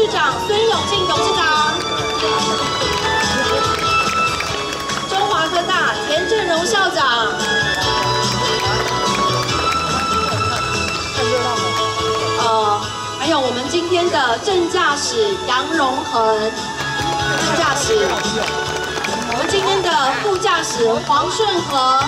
市长孙永进，董事长，中华科大田正荣校长，呃，还有我们今天的正驾驶杨荣恒，正驾驶，我们今天的副驾驶黄顺和。